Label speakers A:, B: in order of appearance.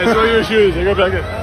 A: Enjoy your shoes. I go back in.